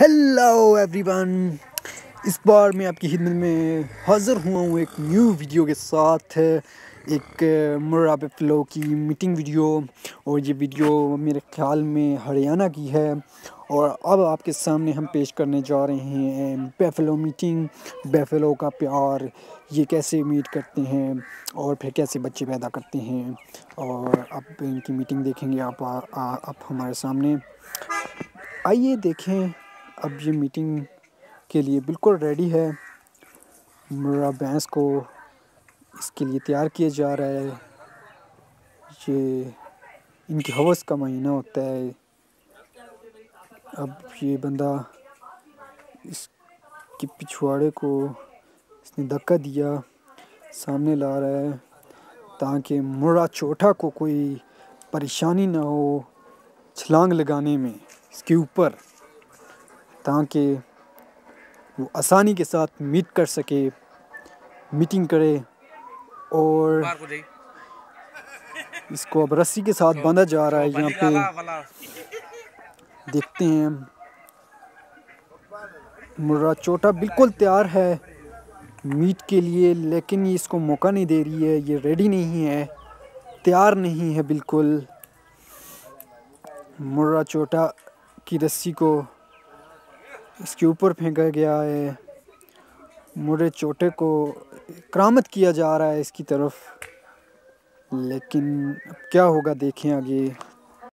Hello everyone اس بار میں آپ کی خدمت میں حاضر ہوا ہوں ایک نیو ویڈیو کے ساتھ، ایک مراب فلو کی میٹنگ ویڈیو اور یہ ویڈیو میرے خیال میں ہریانہ کی ہے۔ اور اب آپ کے سامنے ہم پیش کرنے جا رہے ہیں بیفلو میٹنگ بیفلو کا پیار، یہ کیسے میٹ کرتے ہیں اور پھر کیسے بچے پیدا کرتے ہیں۔ اور اب ان کی میٹنگ دیکھیں گے آپ آپ ہمارے سامنے۔ آئیے دیکھیں اب یہ میٹنگ کے لیے بالکل ریڈی ہے۔ مرا بھینس کو اس کے لیے تیار کیا جا رہا ہے۔ یہ ان کی حوث کا مہینہ ہوتا ہے۔ اب یہ بندہ اس کی پچھواڑے کو اس نے دھکا دیا، سامنے لا رہا ہے تاکہ مرا چوٹا کو کوئی پریشانی نہ ہو چھلانگ لگانے میں۔ اس کے اوپر تاکہ وہ آسانی کے ساتھ میٹ کر سکے میٹنگ کرے اور اس کو اب رسی کے ساتھ باندھا جا رہا ہے یہاں پہ۔ دیکھتے ہیں۔ مرا چوٹا بالکل تیار ہے میٹ کے لیے لیکن یہ اس کو موقع نہیں دے رہی ہے یہ ریڈی نہیں ہے تیار نہیں ہے بالکل۔ مرا چوٹا کی رسی کو اس کے اوپر پھینکا گیا ہے۔ مرے چوٹے کو کرامت کیا جا رہا ہے اس کی طرف۔ لیکن اب کیا ہوگا دیکھیں آگے۔